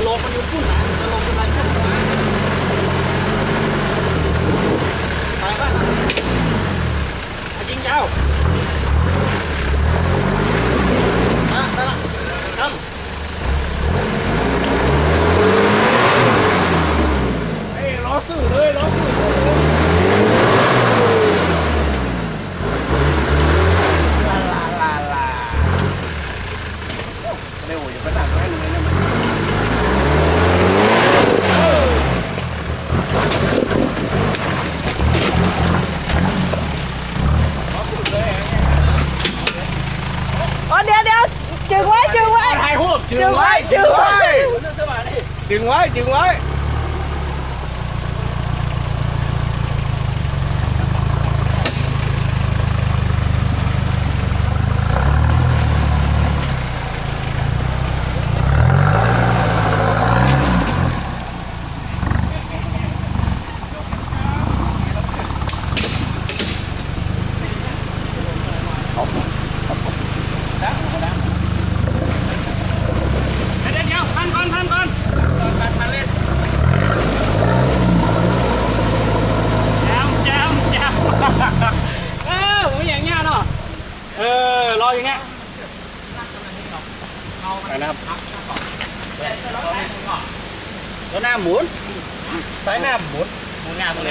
จะลงมันอยู่พุ่นนะจะลงมันอยู่น Ủa đi đi Trường quá. Trường quá Trường quá trường quá. Trường quá trường quá. đám có đám lên lên nhau phan con phan con rồi phan phan lên chạm chạm chạm à, mũi dạng nha đó ờ lo gì nha phải nam đó nam muốn. Sái nam muốn. Muốn nam muốn.